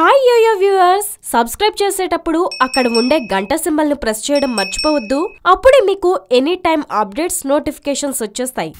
Hi yo-yo viewers subscribe చేసేటప్పుడు అక్కడ ఉండే గంట సింబల్ను ప్రెస్ చేయడం మర్చిపోవద్దు. అప్పుడే మీకు ఎనీ టైం అప్డేట్స్ నోటిఫికేషన్స్ వచ్చేస్తాయి.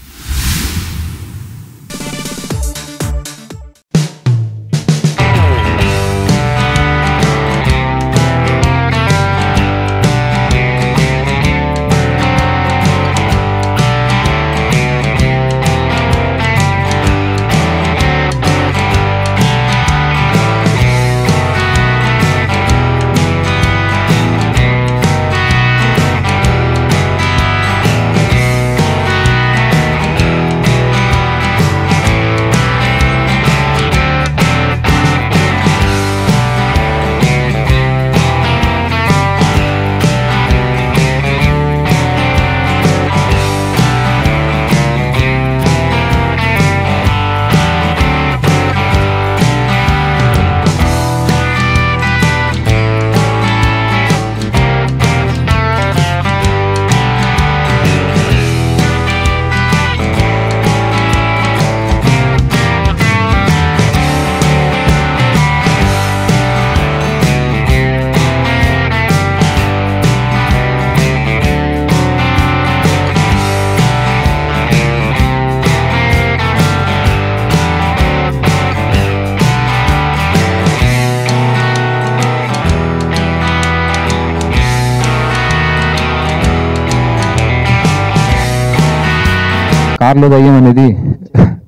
కార్లో దయ్యం అనేది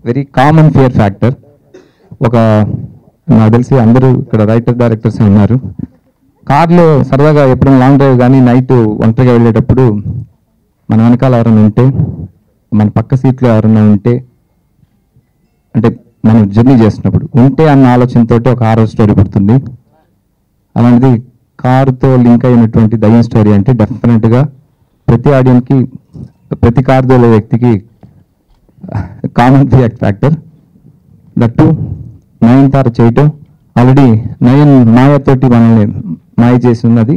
వెరీ కామన్ ఫియర్ ఫ్యాక్టర్ ఒక నాకు తెలిసి అందరూ ఇక్కడ రైటర్ డైరెక్టర్స్ ఉన్నారు. కార్లో సరదాగా ఎప్పుడైనా లాంగ్ డ్రైవ్ కానీ నైట్ ఒంటరిగా వెళ్ళేటప్పుడు మన వెనకాల ఎవరైనా ఉంటే మన పక్క సీట్లో ఎవరైనా ఉంటే అంటే మనం జర్నీ చేస్తున్నప్పుడు ఉంటే అన్న ఆలోచనతో ఒక ఆరో స్టోరీ పుడుతుంది. అలాంటిది కారుతో లింక్ అయినటువంటి దయ్యం స్టోరీ అంటే డెఫినెట్గా ప్రతి ఆడియన్కి ప్రతి కారు వ్యక్తికి common react factor that Nayanthara చేయటం. ఆల్రెడీ నయన్ మాయతోటి మనల్ని మాయ చేసి ఉన్నది.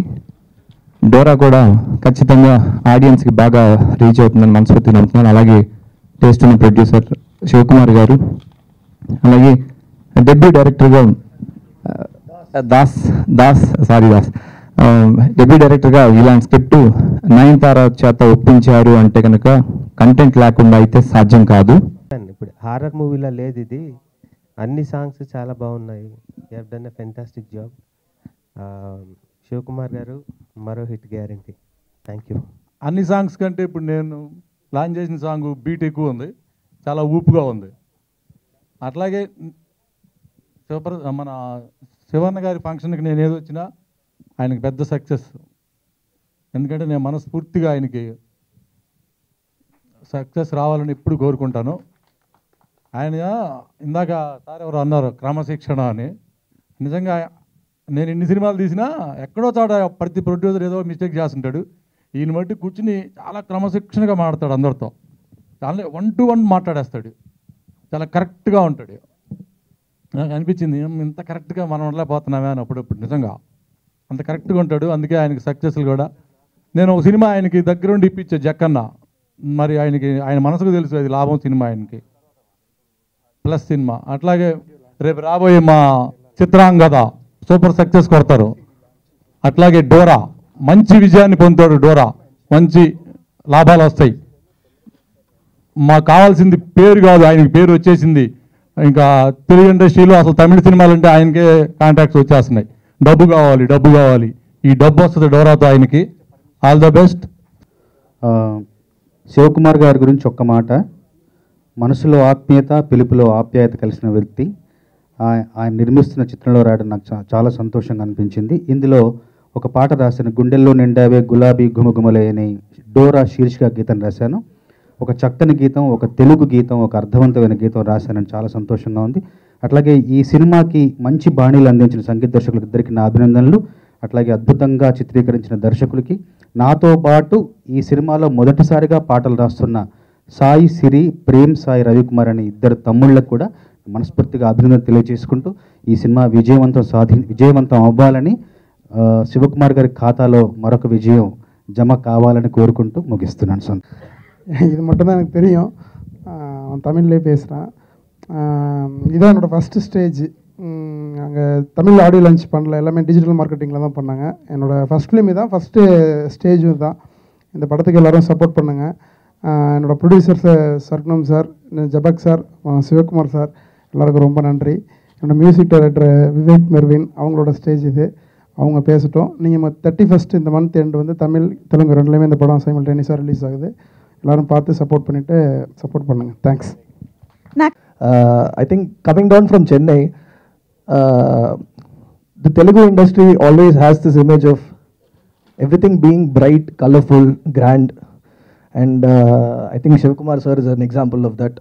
డోరా కూడా ఖచ్చితంగా ఆడియన్స్కి బాగా రీచ్ అవుతుందని మనస్ఫూర్తి నమ్ముతున్నాను. అలాగే టేస్ట్ ఉన్న ప్రొడ్యూసర్ శివకుమార్ గారు. అలాగే డెబ్యూ డైరెక్టర్గా దాస్ దాస్ సారీ దాస్. డెబ్యూ డైరెక్టర్గా ఇలాంటి స్క్రిప్ట్ నయన్ తార చేత ఒప్పించారు అంటే కనుక కంటెంట్ లేకుండా అయితే సాధ్యం కాదు. అండి ఇప్పుడు హారర్ మూవీలో లేదు ఇది. అన్ని సాంగ్స్ చాలా బాగున్నాయి. You done a fantastic job Shivakumar గారు మరో హిట్ గ్యారంటీ థ్యాంక్ యూ అన్ని సాంగ్స్ కంటే ఇప్పుడు నేను ప్లాన్ చేసిన సాంగ్ బీట్ ఎక్కువ ఉంది. చాలా ఊపుగా ఉంది. అట్లాగే శివప్ర మన శివన్న గారి ఫంక్షన్కి నేను ఏది వచ్చినా ఆయనకి పెద్ద సక్సెస్ ఎందుకంటే నేను మనస్ఫూర్తిగా ఆయనకి సక్సెస్ రావాలని ఎప్పుడు కోరుకుంటాను. ఆయన ఇందాక సార్ ఎవరు అన్నారు క్రమశిక్షణ అని. నిజంగా నేను ఇన్ని సినిమాలు తీసినా ఎక్కడో చోట ప్రతి ప్రొడ్యూసర్ ఏదో మిస్టేక్ చేస్తుంటాడు. ఈయన బట్టి కూర్చుని చాలా క్రమశిక్షణగా మాట్లాడతాడు అందరితో. చాలా వన్ టు వన్ మాట్లాడేస్తాడు. చాలా కరెక్ట్గా ఉంటాడు. నాకు అనిపించింది ఇంత కరెక్ట్గా మనం ఉండలేకపోతున్నామే అని అప్పుడప్పుడు. నిజంగా అంత కరెక్ట్గా ఉంటాడు. అందుకే ఆయనకి సక్సెస్లు కూడా. నేను ఒక సినిమా ఆయనకి దగ్గరుండి ఇప్పించే జక్కన్న. మరి ఆయనకి ఆయన మనసుకు తెలుసు అది లాభం సినిమా ఆయనకి. Plus cinema. అట్లాగే రేపు రాబోయే మా చిత్రాంగద సూపర్ సక్సెస్ కొడతారు. అట్లాగే డోరా మంచి విజయాన్ని పొందుతాడు డోరా. మంచి లాభాలు వస్తాయి. మాకు కావాల్సింది పేరు కాదు ఆయనకి పేరు వచ్చేసింది. ఇంకా తెలుగు ఇండస్ట్రీలో అసలు తమిళ సినిమాలు అంటే ఆయనకే కాంట్రాక్ట్స్ వచ్చేస్తున్నాయి. డబ్బు కావాలి డబ్బు కావాలి. ఈ డబ్బు వస్తుంది డోరాతో ఆయనకి. All the best. శివకుమార్ గారి గురించి ఒక్క మాట. మనసులో ఆత్మీయత పిలుపులో ఆప్యాయత కలిసిన వ్యక్తి. ఆయన నిర్మిస్తున్న చిత్రంలో రాయడం నాకు చాలా సంతోషంగా అనిపించింది. ఇందులో ఒక పాట రాశాను. గుండెల్లో నిండావే గులాబీ గుమగుమలే అని డోరా శీర్షిక గీతం రాశాను. ఒక చక్కని గీతం ఒక తెలుగు గీతం ఒక అర్థవంతమైన గీతం రాశానని చాలా సంతోషంగా ఉంది. అట్లాగే ఈ సినిమాకి మంచి బాణీలు అందించిన సంగీత దర్శకులకు ఇద్దరికి నా అభినందనలు. అట్లాగే అద్భుతంగా చిత్రీకరించిన దర్శకులకి నాతో పాటు ఈ సినిమాలో మొదటిసారిగా పాటలు రాస్తున్న సాయి సిరి ప్రేమ్ సాయి రవికుమార్ అనే ఇద్దరు తమ్ముళ్ళకు కూడా మనస్ఫూర్తిగా అభినందన తెలియజేసుకుంటూ ఈ సినిమా విజయవంతం సాధి విజయవంతం అవ్వాలని ఆ, శివకుమార్ గారి ఖాతాలో మరొక విజయం జమ కావాలని కోరుకుంటూ ముగిస్తున్నాను సొంత இது மட்டும் தான் எனக்கு தெரியும் ஆஹ் தமிழ்லேயே பேசுகிறேன் இதான் என்னோடய ஃபஸ்ட்டு ஸ்டேஜ் அங்கே தமிழ் ஆடியோ லான்ச் பண்ணல. எல்லாமே டிஜிட்டல் மார்க்கெட்டிங்கில் தான் பண்ணாங்க. என்னோட ஃபஸ்ட் ஃபிலிம் இதான். ஃபஸ்ட்டு ஸ்டேஜ் தான் இந்த படத்துக்கு எல்லாரும் சப்போர்ட் பண்ணுங்க. ஆஹ் என்னோட producer sir Sarkunam sir Jabak sir Sivakumar sir எல்லாருக்கும் ரொம்ப நன்றி. என்னோட மியூசிக் டைரக்டர் விவேக் மெர்வின் அவங்களோட ஸ்டேஜ் இது. அவங்க பேசட்டும். நீங்கள் தேர்ட்டி ஃபஸ்ட் இந்த மந்த் எண்டு வந்து தமிழ் தெலுங்கு ரெண்டுலேயுமே இந்த படம் சைமல்டேனியஸாக ரிலீஸ் ஆகுது. எல்லாரும் பார்த்து சப்போர்ட் பண்ணிவிட்டு சப்போர்ட் பண்ணுங்கள் thanks I think coming down from Chennai, uh, the Telugu industry always has this image of everything being bright, colorful, grand, and uh, I think Shivkumar sir is an example of that,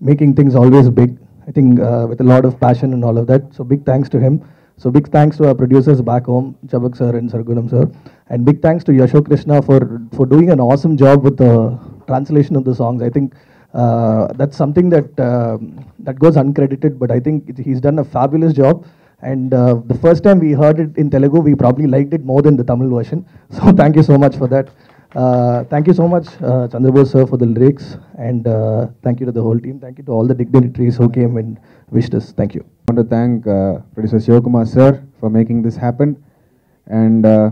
making things always big. I think uh, with a lot of passion and all of that. So big thanks to him. So big thanks to our producers back home, Chabak sir and Sargunam sir, and big thanks to Yasho Krishna for for doing an awesome job with the translation of the songs. I think uh, that's something that um that goes uncredited, but I think he's done a fabulous job. And uh, the first time we heard it in Telugu, we probably liked it more than the Tamil version. So thank you so much for that. Uh, thank you so much, uh, Chandrabose sir, for the lyrics, and uh, thank you to the whole team. Thank you to all the dignitaries who came and wished us. Thank you. I want to thank uh, producer Shivakumar sir for making this happen. And uh,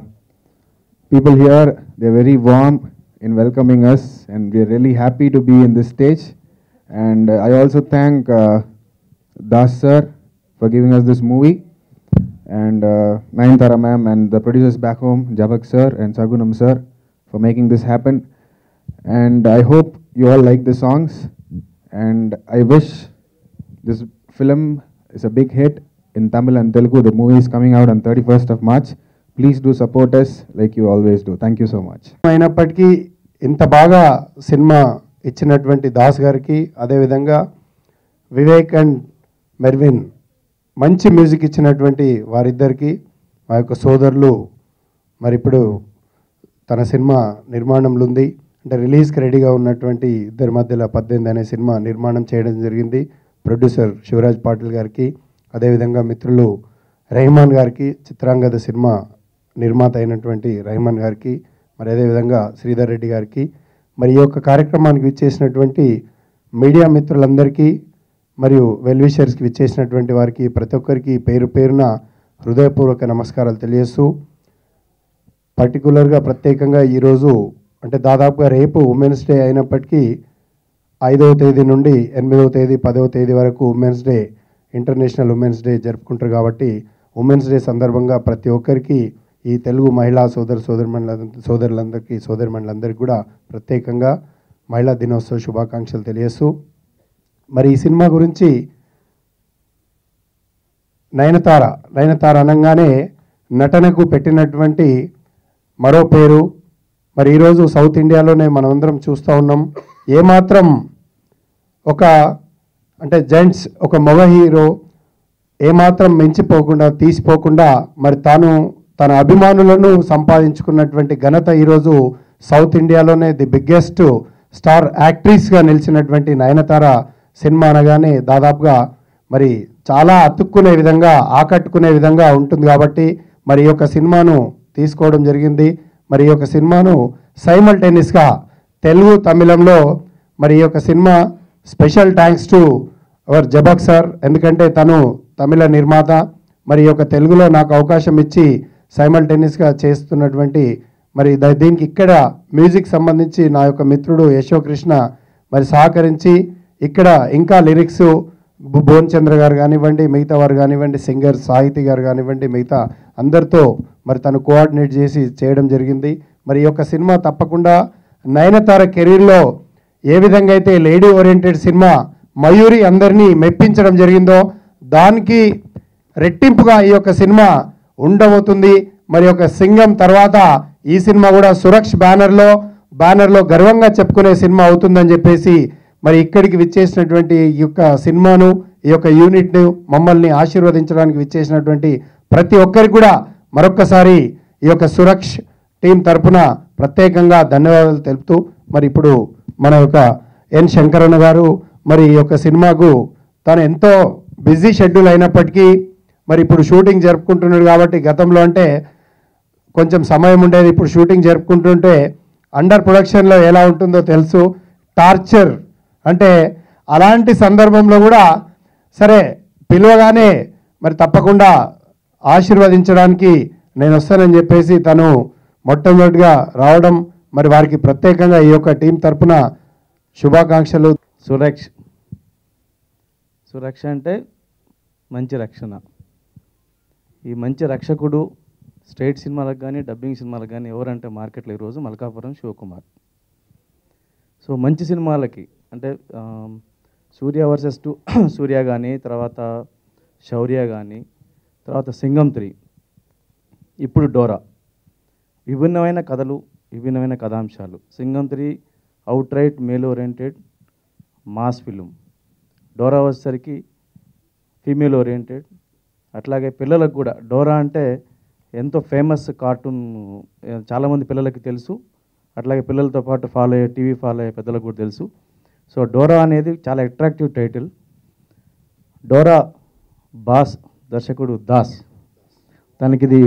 people here, they're very warm in welcoming us, and we're really happy to be in this stage. And uh, I also thank uh, Das sir for giving us this movie, and uh, Nayantara ma'am and the producers back home, Jabak sir and Sagunam sir, for making this happen. And I hope you all like the songs, and I wish this film is a big hit in Tamil and Telugu. The movie is coming out on 31st of March. Please do support us like you always do thank you so much అయినప్పటికీ ఇంత బాగా సినిమా ఇచ్చినటువంటి దాస్ గారికి అదేవిధంగా Vivek and Mervin మంచి music ఇచ్చినటువంటి వారిద్దరికి మా యొక్క సోదరులు మరి ఇప్పుడు తన సినిమా నిర్మాణంలో ఉంది అంటే రిలీజ్కి రెడీగా ఉన్నటువంటి ఇద్దరి మధ్యలో పద్దెనిమిది అనే సినిమా నిర్మాణం చేయడం జరిగింది. ప్రొడ్యూసర్ శివరాజ్ పాటిల్ గారికి అదేవిధంగా మిత్రులు రెహమాన్ గారికి చిత్రాంగద సినిమా నిర్మాత అయినటువంటి రెహమాన్ గారికి మరి అదేవిధంగా శ్రీధర్ రెడ్డి గారికి మరి ఈ యొక్క కార్యక్రమానికి విచ్చేసినటువంటి మీడియా మిత్రులందరికీ మరియు వెల్విషర్స్కి విచ్చేసినటువంటి వారికి ప్రతి ఒక్కరికి పేరు పేరున హృదయపూర్వక నమస్కారాలు తెలియజేస్తూ పర్టికులర్గా ప్రత్యేకంగా ఈరోజు అంటే దాదాపుగా రేపు ఉమెన్స్ డే అయినప్పటికీ ఐదవ తేదీ నుండి ఎనిమిదవ తేదీ పదవ తేదీ వరకు women's day international women's day జరుపుకుంటారు కాబట్టి ఉమెన్స్ డే సందర్భంగా ప్రతి ఒక్కరికి ఈ తెలుగు మహిళా సోదర సోదరిమణుల సోదరులందరికీ సోదరుమణులందరికీ కూడా ప్రత్యేకంగా మహిళా దినోత్సవ శుభాకాంక్షలు తెలియస్తూ మరి ఈ సినిమా గురించి నయనతార నయనతార అనగానే నటనకు పెట్టినటువంటి మరో పేరు. మరి ఈరోజు సౌత్ ఇండియాలోనే మనమందరం చూస్తూ ఉన్నాం. ఏమాత్రం ఒక అంటే జెంట్స్ ఒక మగ హీరో ఏమాత్రం మించిపోకుండా తీసిపోకుండా మరి తాను తన అభిమానులను సంపాదించుకున్నటువంటి ఘనత ఈరోజు సౌత్ ఇండియాలోనే ది బిగ్గెస్ట్ స్టార్ యాక్ట్రీస్గా నిలిచినటువంటి నయనతార సినిమా అనగానే దాదాపుగా మరి చాలా అతుక్కునే విధంగా ఆకట్టుకునే విధంగా ఉంటుంది కాబట్టి మరి ఈ యొక్క సినిమాను తీసుకోవడం జరిగింది. మరి ఈ యొక్క సినిమాను సైమల్టేనియస్గా తెలుగు తమిళంలో మరి ఈ యొక్క cinema special thanks to our Jabak sir. ఎందుకంటే తను తమిళ నిర్మాత. మరి ఈ యొక్క తెలుగులో నాకు అవకాశం ఇచ్చి సైమల్టేనియస్గా చేస్తున్నటువంటి మరి దీనికి ఇక్కడ మ్యూజిక్ సంబంధించి నా యొక్క మిత్రుడు యశోకృష్ణ మరి సహకరించి ఇక్కడ ఇంకా లిరిక్స్ భు- భువన్ చంద్ర గారు కానివ్వండి మిగతా వారు కానివ్వండి సింగర్ సాహితీ గారు కానివ్వండి మిగతా అందరితో మరి తను కోఆర్డినేట్ చేసి చేయడం జరిగింది. మరి ఈ యొక్క సినిమా తప్పకుండా నయనతార కెరీర్లో ఏ విధంగా అయితే లేడీ ఓరియంటెడ్ సినిమా మయూరి అందరినీ మెప్పించడం జరిగిందో దానికి రెట్టింపుగా ఈ యొక్క సినిమా ఉండబోతుంది. మరి యొక్క సింగం తర్వాత ఈ సినిమా కూడా సురక్ష్ బ్యానర్లో బ్యానర్లో గర్వంగా చెప్పుకునే సినిమా అవుతుందని చెప్పేసి మరి ఇక్కడికి విచ్చేసినటువంటి ఈ యొక్క సినిమాను ఈ యొక్క యూనిట్ను మమ్మల్ని ఆశీర్వదించడానికి విచ్చేసినటువంటి ప్రతి ఒక్కరికి కూడా మరొక్కసారి ఈ యొక్క సురక్ష్ టీం తరఫున ప్రత్యేకంగా ధన్యవాదాలు తెలుపుతూ మరి ఇప్పుడు మన యొక్క ఎన్ శంకరన్న గారు మరి ఈ యొక్క సినిమాకు తను ఎంతో బిజీ షెడ్యూల్ అయినప్పటికీ మరి ఇప్పుడు షూటింగ్ జరుపుకుంటున్నాడు కాబట్టి గతంలో అంటే కొంచెం సమయం ఉండేది. ఇప్పుడు షూటింగ్ జరుపుకుంటుంటే అండర్ ప్రొడక్షన్లో ఎలా ఉంటుందో తెలుసు. టార్చర్ అంటే అలాంటి సందర్భంలో కూడా సరే పిలవగానే మరి తప్పకుండా ఆశీర్వదించడానికి నేను వస్తానని చెప్పేసి తను మొట్టమొదటిగా రావడం మరి వారికి ప్రత్యేకంగా ఈ యొక్క టీం తరపున శుభాకాంక్షలు. సురక్ష సురక్ష అంటే మంచి రక్షణ. ఈ మంచి రక్షకుడు స్ట్రైట్ సినిమాలకు కానీ డబ్బింగ్ సినిమాలకు కానీ ఎవరంటే మార్కెట్లో ఈరోజు మల్కాపురం శివకుమార్. సో మంచి సినిమాలకి అంటే సూర్య వర్సెస్ టు సూర్య కానీ తర్వాత శౌర్య కానీ తర్వాత సింగం త్రీ ఇప్పుడు డోరా విభిన్నమైన కథలు విభిన్నమైన కథాంశాలు. Singam three out right male oriented mass film Dora వచ్చేసరికి ఫీమేల్ ఓరియంటెడ్ అట్లాగే పిల్లలకు కూడా. డోరా అంటే ఎంతో ఫేమస్ కార్టూన్ చాలామంది పిల్లలకి తెలుసు. అట్లాగే పిల్లలతో పాటు ఫాలో అయ్యే టీవీ ఫాలో అయ్యే పెద్దలకు కూడా తెలుసు. సో డోరా అనేది చాలా అట్రాక్టివ్ టైటిల్ డోరా బాస్ దర్శకుడు దాస్. తనకి ఇది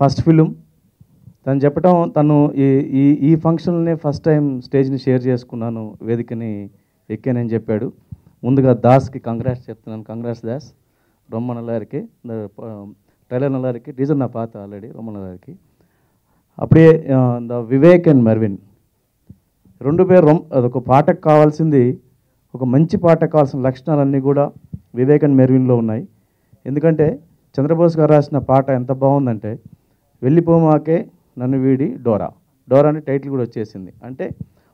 ఫస్ట్ ఫిలిం తను చెప్పటం తను ఈ ఈ ఈ ఫంక్షన్లోనే ఫస్ట్ టైం స్టేజ్ని షేర్ చేసుకున్నాను వేదికని ఎక్కానని చెప్పాడు. ముందుగా దాస్కి కంగ్రాట్స్ చెప్తున్నాను. కంగ్రాట్స్ దాస్. రొమ్మ నల్లారికి ట్రైలర్ నల్లారికి డీజర్ నా పాత ఆల్రెడీ రొమ్మ నల్లారికి. అప్పుడే ద వివేక్ అండ్ మెర్విన్. రెండు పేరు రొమ్ అదొక పాటకు కావాల్సింది ఒక మంచి పాటకు కావాల్సిన లక్షణాలన్నీ కూడా వివేక్ అండ్ మెర్విన్లో ఉన్నాయి. ఎందుకంటే చంద్రబోస్ గారు రాసిన పాట ఎంత బాగుందంటే వెళ్ళిపోమాకే నన్ను వీడి డోరా. డోరా అని టైటిల్ కూడా వచ్చేసింది. అంటే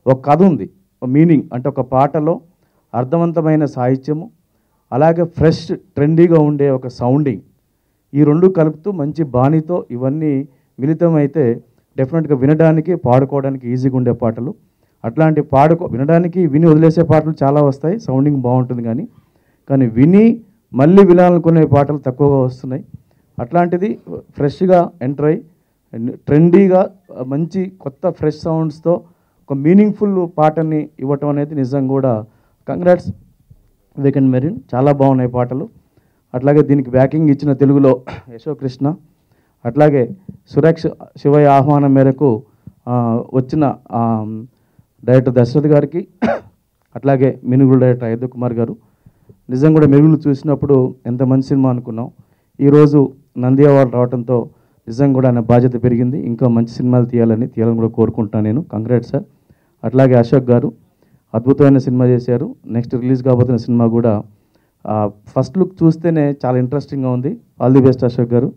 ఒక కథ ఉంది ఒక మీనింగ్ అంటే ఒక పాటలో అర్థవంతమైన సాహిత్యము అలాగే ఫ్రెష్ ట్రెండీగా ఉండే ఒక సౌండింగ్. ఈ రెండు కలుపుతూ మంచి బాణితో ఇవన్నీ మిళితమైతే డెఫినెట్గా వినడానికి పాడుకోవడానికి ఈజీగా ఉండే పాటలు. అట్లాంటి పాడుకో వినడానికి విని వదిలేసే పాటలు చాలా వస్తాయి సౌండింగ్ బాగుంటుంది కానీ. కానీ విని మళ్ళీ వినాలనుకునే పాటలు తక్కువగా వస్తున్నాయి. అట్లాంటిది ఫ్రెష్గా ఎంటర్ అయ్యి ట్రెండీగా మంచి కొత్త ఫ్రెష్ సౌండ్స్తో ఒక మీనింగ్ఫుల్ పాటని ఇవ్వటం అనేది నిజం కూడా. కంగ్రాట్స్. వీకెండ్ మెరిన్ చాలా బాగున్నాయి పాటలు. అట్లాగే దీనికి బ్యాకింగ్ ఇచ్చిన తెలుగులో యశోకృష్ణ. అట్లాగే సురేష్ శివయ్య ఆహ్వానం మేరకు వచ్చిన డైరెక్టర్ దశరథ్ గారికి అట్లాగే మినుగులు డైరెక్టర్ అయోధ్య కుమార్ గారు. నిజం కూడా మెరుగులు చూసినప్పుడు ఎంత మంచి సినిమా అనుకున్నాం. ఈరోజు నంది అవార్డు రావడంతో నిజం కూడా ఆయన బాధ్యత పెరిగింది. ఇంకా మంచి సినిమాలు తీయాలని తీయాలని కూడా కోరుకుంటున్నాను నేను. కంగ్రాట్ సార్ అట్లాగే అశోక్ గారు అద్భుతమైన సినిమా చేశారు. నెక్స్ట్ రిలీజ్ కాబోతున్న సినిమా కూడా ఫస్ట్ లుక్ చూస్తేనే చాలా ఇంట్రెస్టింగ్గా ఉంది. All the best Ashok garu.